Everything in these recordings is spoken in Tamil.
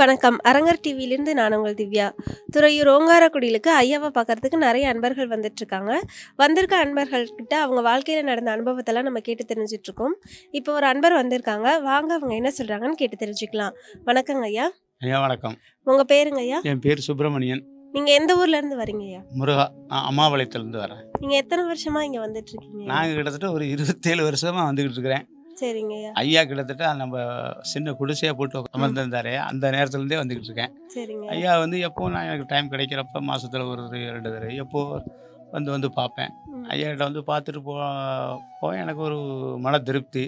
வணக்கம். அரங்கர் டிவியிலிருந்து நான் உங்கள் திவ்யா. துறையூர் ஓங்காரக்குடியிலுக்கு ஐயாவை பார்க்கறதுக்கு நிறைய அன்பர்கள் வந்துட்டு இருக்காங்க வந்திருக்க அன்பர்கள்கிட்ட அவங்க வாழ்க்கையில் நடந்த அனுபவத்தெல்லாம் நம்ம கேட்டு தெரிஞ்சுட்டு இருக்கோம் இப்போ ஒரு அன்பர் வந்திருக்காங்க. வாங்க அவங்க என்ன சொல்கிறாங்கன்னு கேட்டு தெரிஞ்சுக்கலாம். வணக்கங்க ஐயா. ஐயா வணக்கம். உங்கள் பேருங்க ஐயா? என் பேர் சுப்பிரமணியன். நீங்கள் எந்த ஊர்லேருந்து வரீங்க ஐயா? முருகா அம்மாபாளையத்துலேருந்து வரேன். நீங்கள் எத்தனை வருஷமாக இங்கே வந்துட்டு இருக்கீங்க நாங்கள் கிட்டத்தட்ட ஒரு இருபத்தேழு வருஷமாக வந்துக்கிட்டு இருக்கிறேன் சரிங்க ஐயா கிட்டத்தட்ட நம்ம சின்ன குடிசையாக போட்டு அமர்ந்திருந்தாரே. அந்த நேரத்துலேருந்தே வந்துக்கிட்டு இருக்கேன். சரிங்க. ஐயா வந்து எப்போ நான் எனக்கு டைம் கிடைக்கிறப்ப மாதத்தில் ஒரு ரெண்டு தடவை எப்போ வந்து வந்து பார்ப்பேன். ம். ஐயாக்கிட்ட வந்து பார்த்துட்டு போ போய் எனக்கு ஒரு மன திருப்தி.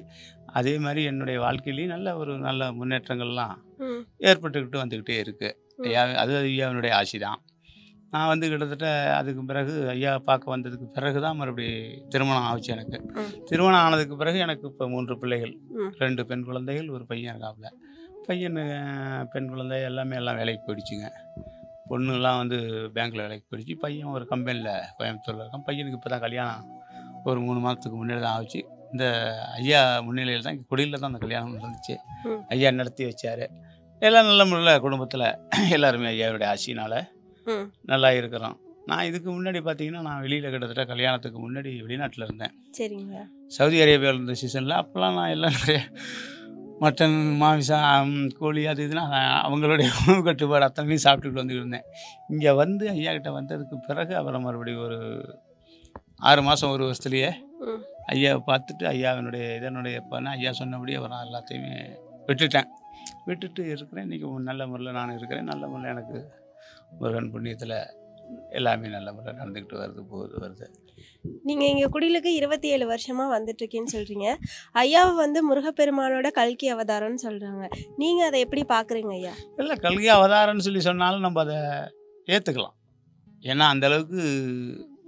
அதே மாதிரி என்னுடைய வாழ்க்கையிலையும் நல்ல ஒரு நல்ல முன்னேற்றங்கள்லாம் ஏற்பட்டுக்கிட்டு வந்துக்கிட்டே இருக்குது. ஐயா அது ஐயாவினுடைய ஆசி தான் நான் வந்து கிட்டத்தட்ட அதுக்கு பிறகு ஐயா பார்க்க வந்ததுக்கு பிறகு தான் மறுபடி திருமணம் ஆச்சு எனக்கு. திருமணம் ஆனதுக்கு பிறகு எனக்கு இப்போ மூன்று பிள்ளைகள். ரெண்டு பெண் குழந்தைகள் ஒரு பையன் இருக்காப்புல. பையன் பெண் குழந்தை எல்லாமே எல்லாம் வேலைக்கு போயிடுச்சுங்க. பொண்ணுலாம் வந்து பேங்க்கில் வேலைக்கு போயிடுச்சு. பையன் ஒரு கம்பெனியில் கோயம்புத்தூரில் இருக்கான். பையனுக்கு இப்போ தான் கல்யாணம் ஒரு மூணு மாதத்துக்கு முன்னாடி தான் ஆச்சு. இந்த ஐயா முன்னிலையில் தான் குடியில் தான் அந்த கல்யாணம் நடந்துச்சு. ஐயா நடத்தி வச்சார். எல்லாம் நல்ல முறையில் குடும்பத்தில் எல்லாருமே ஐயாவுடைய ஆசினால் நல்லா இருக்கிறோம் நான் இதுக்கு முன்னாடி பார்த்தீங்கன்னா நான் வெளியில் கிட்டத்தட்ட கல்யாணத்துக்கு முன்னாடி வெளிநாட்டில் இருந்தேன். சரிங்க. சவுதி அரேபியாவில் இருந்த சீசனில் அப்போல்லாம் நான் எல்லாம் நிறைய மட்டன் மாமிசம் கோழி அது இதுனா அவங்களுடைய உணவு கட்டுப்பாடு அத்தனையும் சாப்பிட்டுட்டு வந்துட்டு இருந்தேன். இங்கே வந்து ஐயா கிட்ட வந்ததுக்கு பிறகு அப்புறம் மறுபடியும் ஒரு ஆறு மாதம் ஒரு வருஷத்துலேயே ஐயாவை பார்த்துட்டு ஐயாவினுடைய இதனுடைய பண்ண ஐயா சொன்னபடியே அப்புறம் எல்லாத்தையுமே விட்டுட்டேன். விட்டுட்டு இருக்கிறேன். இன்றைக்கி நல்ல முறையில் நான் இருக்கிறேன். நல்ல முறையில் எனக்கு முருகன் புண்ணியத்தில் எல்லாமே நல்ல முறையில் நடந்துக்கிட்டு வருது போகுது வருது. நீங்க இங்க குடிலுக்கு இருபத்தி ஏழு வருஷமா வந்துட்டு இருக்கேன்னு சொல்றீங்க. ஐயாவை வந்து முருகப்பெருமானோட கல்கி அவதாரம்னு சொல்றாங்க. நீங்க அதை எப்படி பாக்குறீங்க ஐயா? இல்லை கல்கி அவதாரம்னு சொல்லி சொன்னாலும் நம்ம அதை ஏற்றுக்கலாம் ஏன்னா அந்த அளவுக்கு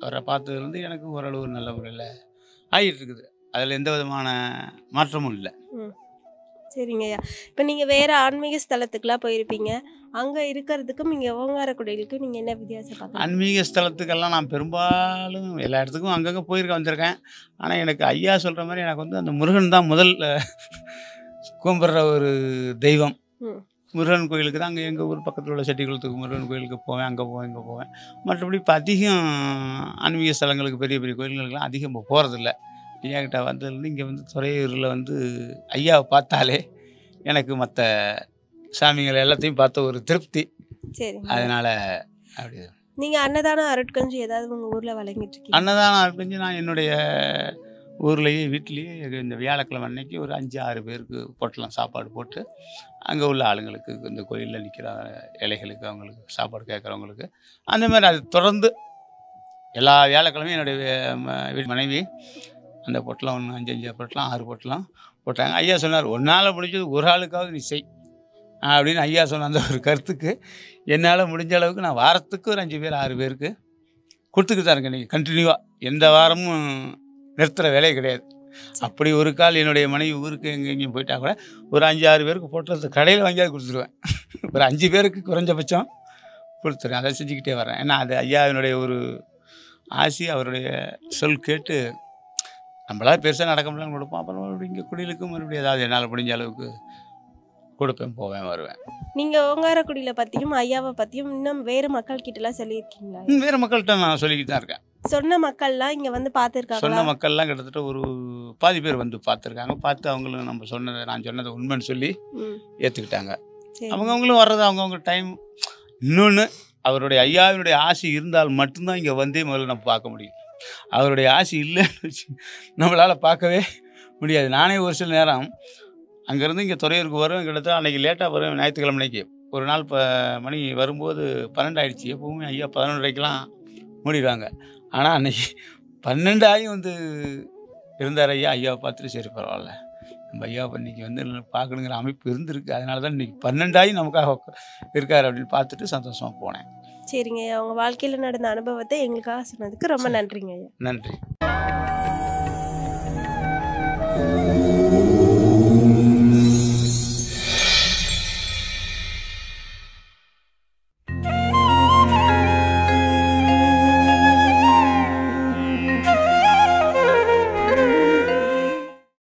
அவரை பார்த்ததுலேருந்து எனக்கு ஓரளவு நல்ல முறையில் ஆகிட்டு இருக்குது அதில் எந்த விதமான மாற்றமும் இல்லை. சரிங்க ஐயா. இப்போ நீங்க வேற ஆன்மீக ஸ்தலத்துக்குலாம் போயிருப்பீங்க. அங்க இருக்கிறதுக்கும் இங்க ஓங்காரக்குடிலுக்கும் நீங்க என்ன வித்தியாசம் பார்க்குறீங்க? ஆன்மீக ஸ்தலத்துக்கெல்லாம் நான் பெரும்பாலும் எல்லா இடத்துக்கும் அங்கங்கே போயிருக்க வந்திருக்கேன். ஆனால் எனக்கு ஐயா சொல்கிற மாதிரி எனக்கு வந்து அந்த முருகன் தான் முதல் கும்பிட்ற ஒரு தெய்வம். முருகன் கோயிலுக்கு தான் அங்கே எங்கள் ஊர் பக்கத்தில் உள்ள செட்டிக்குளத்துக்கு முருகன் கோயிலுக்கு போவேன் அங்கே போவேன் இங்கே போவேன். மற்றபடி இப்போ அதிகம் ஆன்மீக ஸ்தலங்களுக்கு பெரிய பெரிய கோயில்களுக்கெல்லாம் அதிகம் இப்போ போகிறதில்ல ஐயா கிட்ட வந்ததுலேருந்து இங்கே வந்து துறையூரில் வந்து ஐயாவை பார்த்தாலே எனக்கு மற்ற சாமிகளை எல்லாத்தையும் பார்த்த ஒரு திருப்தி. சரிங்க. அதனால் அப்படி. நீங்க அன்னதானம் அருட்கஞ்சி ஏதாவது உங்க ஊர்ல வழங்கிட்டு இருக்கீங்க அன்னதானம் அப்படின்னு நான் என்னுடைய ஊர்லேயே வீட்லேயே இந்த வியாழக்கிழமை அன்னைக்கு ஒரு அஞ்சு ஆறு பேருக்கு பொட்டலாம் சாப்பாடு போட்டு அங்கே உள்ள ஆளுங்களுக்கு இந்த கோயிலில் நிற்கிற இலைகளுக்கு அவங்களுக்கு சாப்பாடு கேட்குறவங்களுக்கு அந்த மாதிரி அது தொடர்ந்து எல்லா வியாழக்கிழமையும் என்னுடைய மனைவி அந்த பொட்டலம் ஒன்று அஞ்சு அஞ்சு பொட்டலம் ஆறு பொட்டலம் போட்டாங்க. ஐயா சொன்னார் ஒன்றால் முடிஞ்சது ஒரு ஆளுக்காவது நீ செய். அப்படின்னு ஐயா சொன்ன அந்த ஒரு கருத்துக்கு என்னால் முடிஞ்ச அளவுக்கு நான் வாரத்துக்கு ஒரு அஞ்சு பேர் ஆறு பேருக்கு கொடுத்துக்கிட்டு தான் இருக்கேன். நீங்கள் கண்டினியூவாக எந்த வாரமும் நிறுத்துகிற வேலையே கிடையாது. அப்படி ஒரு கால் என்னுடைய மனைவி ஊருக்கு எங்கே எங்கேயும் போயிட்டா கூட ஒரு அஞ்சு ஆறு பேருக்கு போட்டது கடையில் வாங்கியாவது கொடுத்துருவேன். ஒரு அஞ்சு பேருக்கு குறைஞ்சபட்சம் கொடுத்துருவேன். அதை செஞ்சுக்கிட்டே வரேன் ஏன்னா அது ஐயாவினுடைய ஒரு ஆசி அவருடைய சொல் கேட்டு நம்மளால பெருசாக நடக்க முடியலன்னு கொடுப்போம். அப்புறம் மறுபடியும் இங்கே குடிலுக்கு மறுபடியும் ஏதாவது என்னால் முடிஞ்ச அளவுக்கு கொடுப்பேன் போவேன் வருவேன். நீங்க ஓங்காரக்குடியில பத்தியும் ஐயாவை பத்தியும் இன்னும் வேறு மக்கள் கிட்ட எல்லாம் சொல்லியிருக்கீங்களா? வேறு மக்கள்கிட்ட நான் சொல்லிக்கிட்டு தான் இருக்கேன். சொன்ன மக்கள்லாம் இங்க வந்து சொன்ன பார்த்துருக்காங்களா மக்கள்லாம் கிட்டத்தட்ட ஒரு பாதி பேர் வந்து பார்த்துருக்காங்க. பார்த்து அவங்களும் நம்ம சொன்னதை நான் சொன்னதை உண்மைன்னு சொல்லி ஏற்றுக்கிட்டாங்க அவங்கவுங்களும் வர்றது அவங்கவுங்க டைம் இன்னொன்று அவருடைய ஐயாவினுடைய ஆசை இருந்தால் மட்டும்தான் இங்கே வந்தே முதல்ல நம்ம பார்க்க முடியும். அவருடைய ஆசை இல்லைன்னு வச்சு நம்மளால் பார்க்கவே முடியாது. நானே ஒரு சில நேரம் அங்கேருந்து இங்கே துறையூருக்கு வரும் கிட்டத்தட்ட அன்றைக்கி லேட்டாக வருவேன் ஞாயிற்றுக்கிழமை அன்னைக்கு. ஒரு நாள் இப்போ மணி வரும்போது பன்னெண்டு ஆயிடுச்சு எப்பவுமே ஐயா பதினொன்றரைக்கெலாம் மூடிடுவாங்க. ஆனால் அன்னைக்கு பன்னெண்டு ஆகி வந்து இருந்தார் ஐயா. ஐயாவை பார்த்துட்டு சரி பரவாயில்ல. நம்ம ஐயா இன்றைக்கி வந்து பார்க்கணுங்கிற அமைப்பு இருந்திருக்கு. அதனால தான் இன்னைக்கு பன்னெண்டாயி நமக்காக இருக்கார் அப்படின்னு பார்த்துட்டு சந்தோஷமாக போனேன். சரிங்க. அவங்க வாழ்க்கையில நடந்த அனுபவத்தை எங்களுக்காக சொன்னதுக்கு ரொம்ப நன்றிங்க ஐயா. நன்றி.